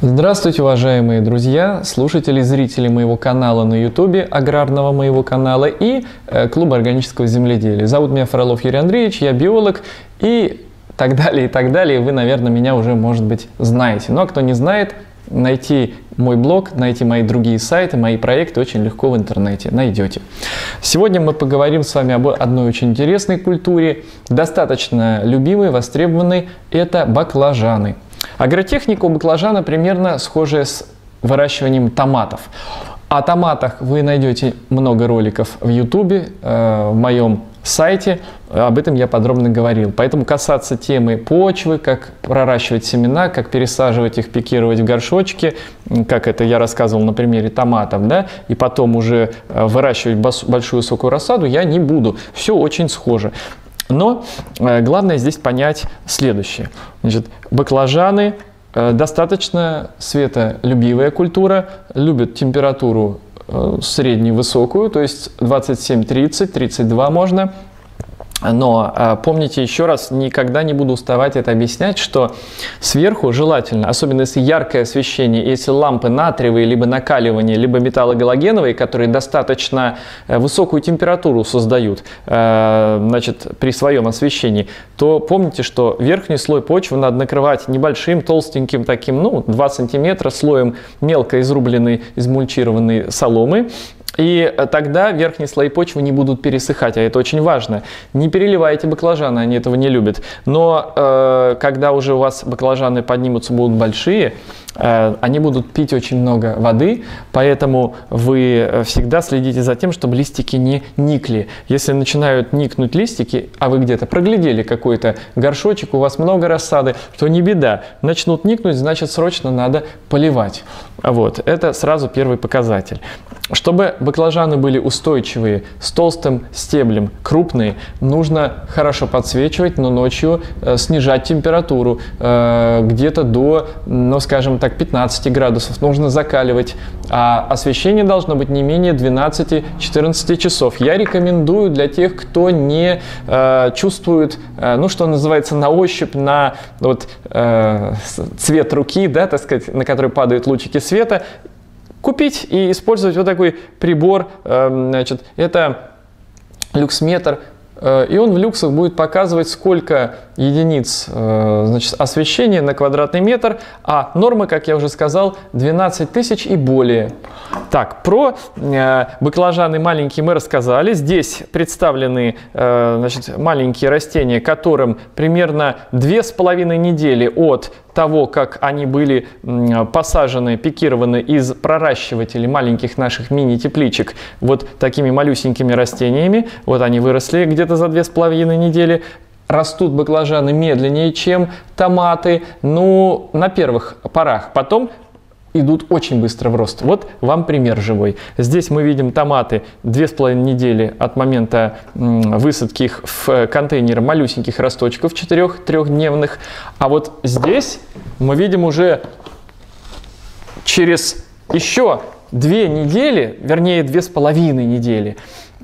Здравствуйте, уважаемые друзья, слушатели, зрители моего канала на YouTube, аграрного моего канала и э, клуба органического земледелия. Зовут меня Фролов Юрий Андреевич, я биолог и так далее, и так далее. Вы, наверное, меня уже, может быть, знаете. Но кто не знает, найти мой блог, найти мои другие сайты, мои проекты очень легко в интернете найдете. Сегодня мы поговорим с вами об одной очень интересной культуре, достаточно любимой, востребованной, это баклажаны – Агротехника у баклажана примерно схожая с выращиванием томатов. О томатах вы найдете много роликов в YouTube, э, в моем сайте. Об этом я подробно говорил. Поэтому касаться темы почвы, как проращивать семена, как пересаживать их, пикировать в горшочки, как это я рассказывал на примере томатов, да, и потом уже э, выращивать большую высокую рассаду, я не буду. Все очень схоже. Но э, главное здесь понять следующее. Значит, баклажаны э, достаточно светолюбивая культура, любят температуру э, среднюю высокую, то есть 27-30, 32 можно – но а, помните еще раз, никогда не буду уставать это объяснять, что сверху желательно, особенно если яркое освещение, если лампы натриевые, либо накаливание, либо металлогалогеновые, которые достаточно э, высокую температуру создают э, значит, при своем освещении, то помните, что верхний слой почвы надо накрывать небольшим, толстеньким таким, ну, 2 сантиметра слоем мелко изрубленной, измульчированной соломы, и э, тогда верхние слои почвы не будут пересыхать, а это очень важно. Не переливайте баклажаны, они этого не любят. Но э, когда уже у вас баклажаны поднимутся, будут большие, Э, они будут пить очень много воды, поэтому вы э, всегда следите за тем, чтобы листики не никли. Если начинают никнуть листики, а вы где-то проглядели какой-то горшочек, у вас много рассады, то не беда. Начнут никнуть, значит срочно надо поливать. Вот, это сразу первый показатель. Чтобы баклажаны были устойчивые, с толстым стеблем, крупные, нужно хорошо подсвечивать, но ночью э, снижать температуру э, где-то до, ну скажем так, так 15 градусов, нужно закаливать, а освещение должно быть не менее 12-14 часов. Я рекомендую для тех, кто не э, чувствует, э, ну, что называется, на ощупь, на вот, э, цвет руки, да, так сказать, на который падают лучики света, купить и использовать вот такой прибор, э, значит, это люксметр и он в люксах будет показывать, сколько единиц э, значит, освещения на квадратный метр, а норма, как я уже сказал, 12 тысяч и более. Так, про э, баклажаны маленькие мы рассказали. Здесь представлены значит, маленькие растения, которым примерно 2,5 недели от того, как они были посажены, пикированы из проращивателей маленьких наших мини-тепличек вот такими малюсенькими растениями. Вот они выросли где-то за две с половиной недели растут баклажаны медленнее, чем томаты, ну, на первых порах. Потом идут очень быстро в рост. Вот вам пример живой. Здесь мы видим томаты две с половиной недели от момента высадки их в контейнер малюсеньких росточков четырех трехдневных. А вот здесь мы видим уже через еще две недели, вернее две с половиной недели,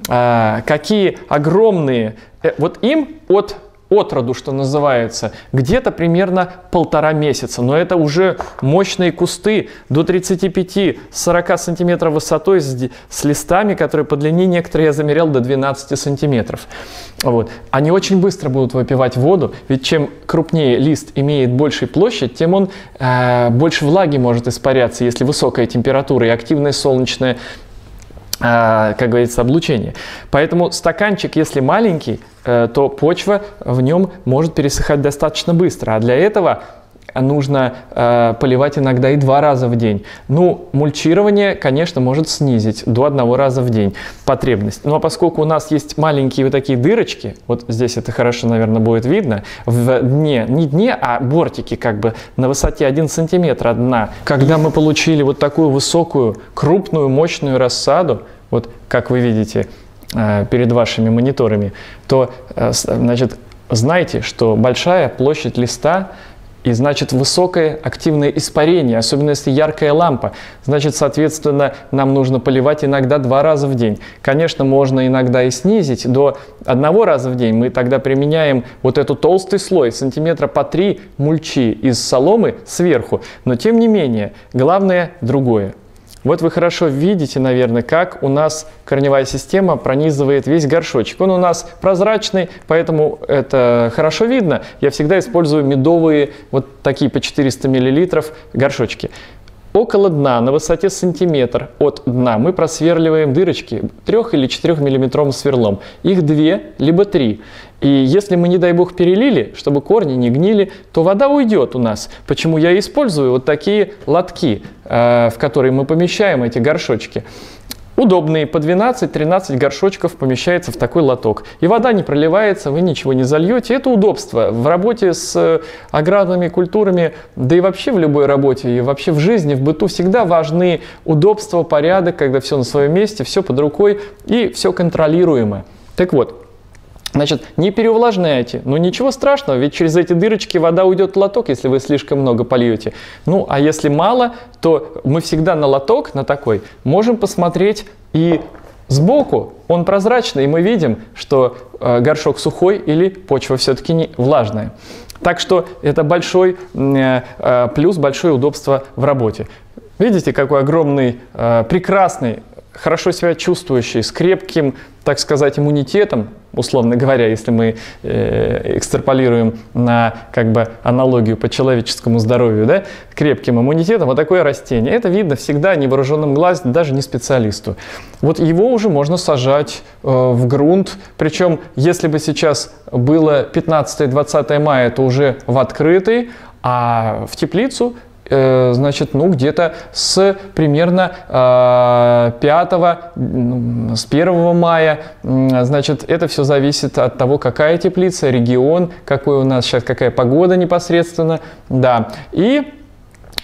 а, какие огромные, э, вот им от от роду, что называется, где-то примерно полтора месяца. Но это уже мощные кусты до 35-40 сантиметров высотой с, с листами, которые по длине некоторые я замерял до 12 сантиметров. Вот. Они очень быстро будут выпивать воду, ведь чем крупнее лист имеет большей площадь, тем он э, больше влаги может испаряться, если высокая температура и активное солнечное как говорится, облучение. Поэтому стаканчик, если маленький, э, то почва в нем может пересыхать достаточно быстро. А для этого нужно э, поливать иногда и два раза в день. Ну, мульчирование, конечно, может снизить до одного раза в день потребность. Но поскольку у нас есть маленькие вот такие дырочки, вот здесь это хорошо, наверное, будет видно, в дне, не дне, а бортики как бы на высоте 1 сантиметр от дна. Когда мы получили вот такую высокую, крупную, мощную рассаду, вот как вы видите э, перед вашими мониторами, то, э, значит, знайте, что большая площадь листа и значит высокое активное испарение, особенно если яркая лампа. Значит, соответственно, нам нужно поливать иногда два раза в день. Конечно, можно иногда и снизить до одного раза в день. Мы тогда применяем вот этот толстый слой, сантиметра по три мульчи из соломы сверху. Но тем не менее, главное другое – вот вы хорошо видите, наверное, как у нас корневая система пронизывает весь горшочек. Он у нас прозрачный, поэтому это хорошо видно. Я всегда использую медовые, вот такие по 400 мл горшочки. Около дна, на высоте сантиметр от дна, мы просверливаем дырочки 3 или 4 миллиметровым сверлом. Их две, либо три. И если мы, не дай бог, перелили, чтобы корни не гнили, то вода уйдет у нас. Почему я использую вот такие лотки, э, в которые мы помещаем эти горшочки. Удобные, по 12-13 горшочков помещается в такой лоток. И вода не проливается, вы ничего не зальете. Это удобство. В работе с э, аграрными культурами, да и вообще в любой работе, и вообще в жизни, в быту всегда важны удобство, порядок, когда все на своем месте, все под рукой и все контролируемо. Так вот, Значит, не переувлажняйте. Ну ничего страшного, ведь через эти дырочки вода уйдет в лоток, если вы слишком много польете. Ну а если мало, то мы всегда на лоток, на такой, можем посмотреть и сбоку. Он прозрачный, и мы видим, что э, горшок сухой или почва все-таки не влажная. Так что это большой э, э, плюс, большое удобство в работе. Видите, какой огромный, э, прекрасный, хорошо себя чувствующий, с крепким, так сказать, иммунитетом условно говоря, если мы э, экстраполируем на как бы аналогию по человеческому здоровью, да, крепким иммунитетом, вот такое растение. Это видно всегда невооруженным глазом, даже не специалисту. Вот его уже можно сажать э, в грунт, причем если бы сейчас было 15-20 мая, то уже в открытый, а в теплицу значит, ну, где-то с примерно 5, э, с 1 мая, значит, это все зависит от того, какая теплица, регион, какой у нас сейчас, какая погода непосредственно, да, и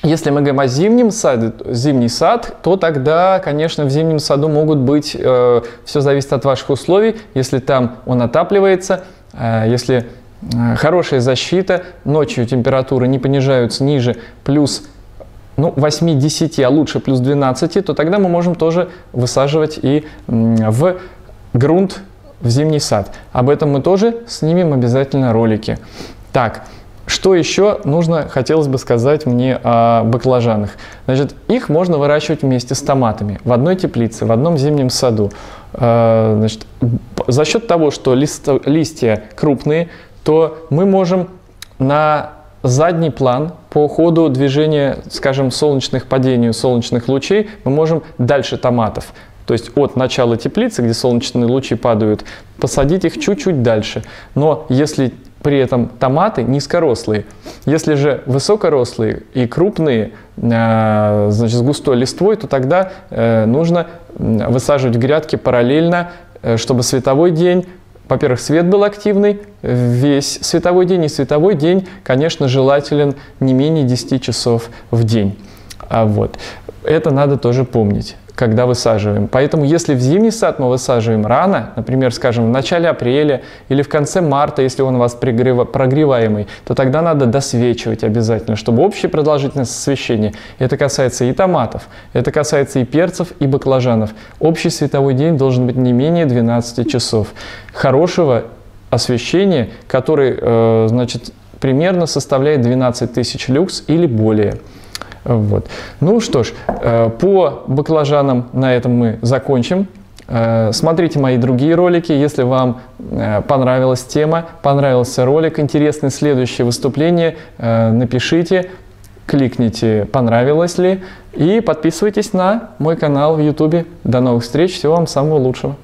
если мы говорим о зимнем саде, зимний сад, то тогда, конечно, в зимнем саду могут быть, э, все зависит от ваших условий, если там он отапливается, э, если Э, хорошая защита, ночью температуры не понижаются ниже плюс ну, 8-10, а лучше плюс 12, то тогда мы можем тоже высаживать и в грунт в зимний сад. Об этом мы тоже снимем обязательно ролики. Так, что еще нужно, хотелось бы сказать мне о баклажанах. Значит, их можно выращивать вместе с томатами в одной теплице, в одном зимнем саду. Э, значит, за счет того, что листья крупные, то мы можем на задний план по ходу движения, скажем, солнечных падений, солнечных лучей, мы можем дальше томатов. То есть от начала теплицы, где солнечные лучи падают, посадить их чуть-чуть дальше. Но если при этом томаты низкорослые. Если же высокорослые и крупные, э, значит, с густой листвой, то тогда э, нужно высаживать грядки параллельно, э, чтобы световой день во-первых, свет был активный весь световой день, и световой день, конечно, желателен не менее 10 часов в день. А вот. Это надо тоже помнить когда высаживаем. Поэтому если в зимний сад мы высаживаем рано, например, скажем, в начале апреля или в конце марта, если он у вас прогреваемый, то тогда надо досвечивать обязательно, чтобы общая продолжительность освещения, это касается и томатов, это касается и перцев, и баклажанов. Общий световой день должен быть не менее 12 часов. Хорошего освещения, который, э, значит, примерно составляет 12 тысяч люкс или более. Вот. Ну что ж, э, по баклажанам на этом мы закончим. Э, смотрите мои другие ролики, если вам э, понравилась тема, понравился ролик, интересное следующее выступление, напишите, кликните «Понравилось ли» и подписывайтесь на мой канал в YouTube. До новых встреч, всего вам самого лучшего.